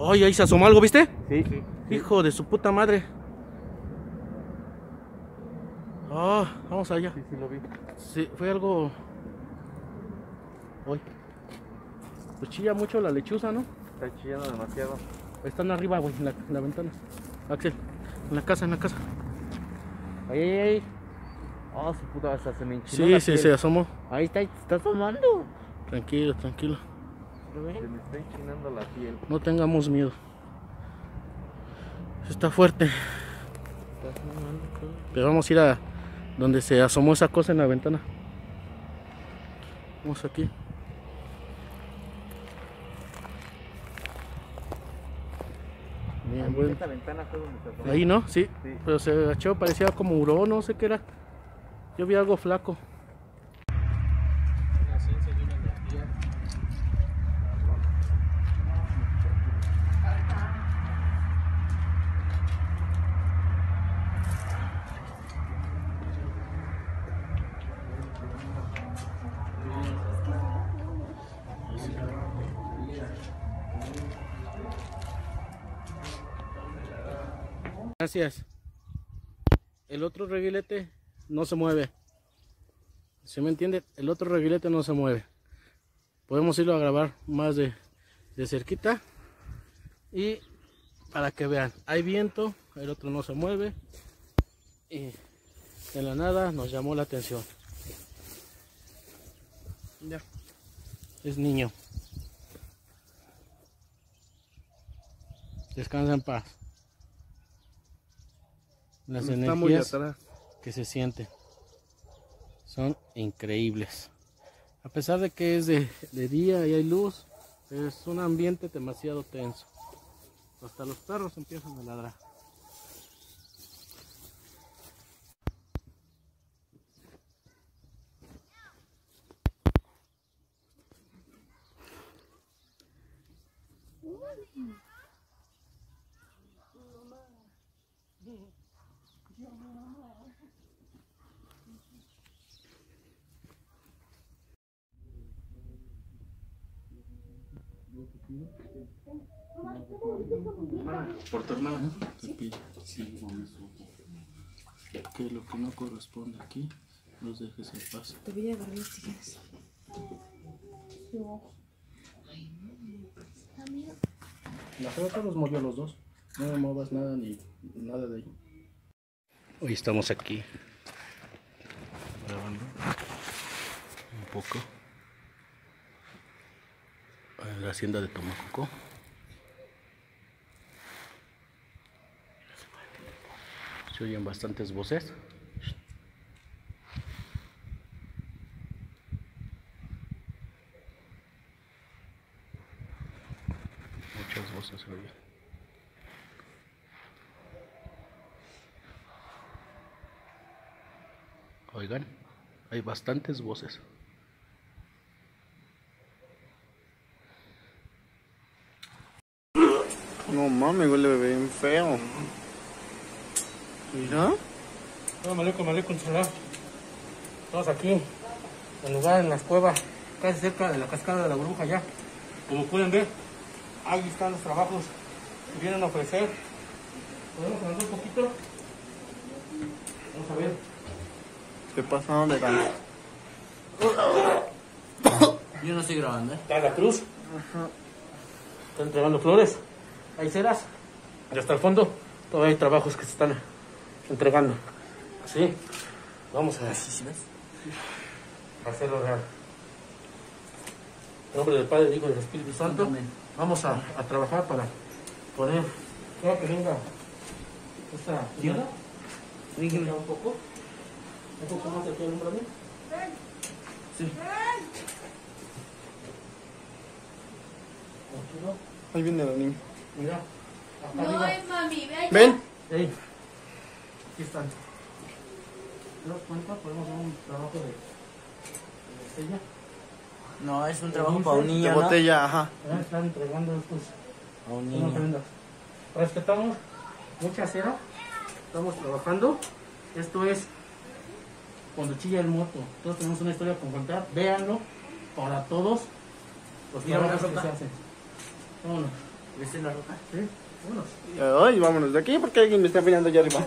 Ay, ahí se asomó algo, ¿viste? Sí, sí. Hijo de su puta madre. Ah, vamos allá. Sí, sí lo vi. Sí, fue algo. Uy. Pues chilla mucho la lechuza, ¿no? Está chillando demasiado. Están arriba, güey, en la, en la ventana. Axel, en la casa, en la casa. Ahí, ahí, ahí. Ah, su puta, hasta se me enchinó Sí, la sí, piel. se asomó. Ahí está, se está asomando. Tranquilo, tranquilo. ¿Lo ven? Se me está enchinando la piel. No tengamos miedo. Está fuerte. Pero vamos a ir a donde se asomó esa cosa en la ventana. Vamos aquí. Bien, Ahí en bueno. esta ventana fue donde se asomó. Ahí no, sí. Sí. Pero se agachó, parecía como hurón, no sé qué era. Yo vi algo flaco. Gracias. El otro reguilete no se mueve. ¿Se me entiende? El otro reguilete no se mueve. Podemos irlo a grabar más de, de cerquita. Y para que vean, hay viento, el otro no se mueve. Y de la nada nos llamó la atención. Ya. Es niño. Descansa en paz. Las muy energías que se sienten son increíbles. A pesar de que es de, de día y hay luz, es un ambiente demasiado tenso. Hasta los perros empiezan a ladrar. Por tu hermana. Te pido, sí, Que lo que no corresponde aquí, los dejes en paz. Te voy a agarrar las tijeras. La pelota los movió a los dos. No me muevas nada ni nada de ahí. Hoy estamos aquí grabando un poco en la hacienda de Tomacoco. Se oyen bastantes voces. Muchas voces se oyen. Oigan, hay bastantes voces. No mames, huele bien feo. Mira. Malecón, Malecón, Salah. Estamos aquí, en lugar en las cuevas, casi cerca de la cascada de la bruja ya. Como pueden ver, ahí están los trabajos que vienen a ofrecer. ¿Podemos avanzar un poquito? Vamos a ver. ¿Qué pasa? ¿Dónde están? Yo no estoy grabando, ¿eh? Está la cruz. Están entregando flores. Hay ceras. Y hasta el fondo todavía hay trabajos que se están entregando. Así. Vamos a hacerlo real. En nombre del Padre, del Hijo y del Espíritu Santo. Amén. Vamos a, a trabajar para poder. Creo que venga esta tierra. Un poco. Un poco más aquí alumbrame. Sí. Tranquilo. Ahí viene la niña. Mira, No arriba. es mami, ve allá. ¿Ven? Ey, aquí están. ¿Te das cuenta? Podemos hacer un trabajo de, de botella. No, es un trabajo para un De niño, ¿no? botella, ajá. Ya están entregando estos A un niño. ofrendas. Respetamos mucha cera. Estamos trabajando. Esto es cuando chilla el moto. Todos tenemos una historia con contar. Véanlo para todos los Mira, trabajos una que se hacen. Vámonos. ¿Viste la roca? Ay, vámonos de aquí porque alguien me está mirando allá arriba.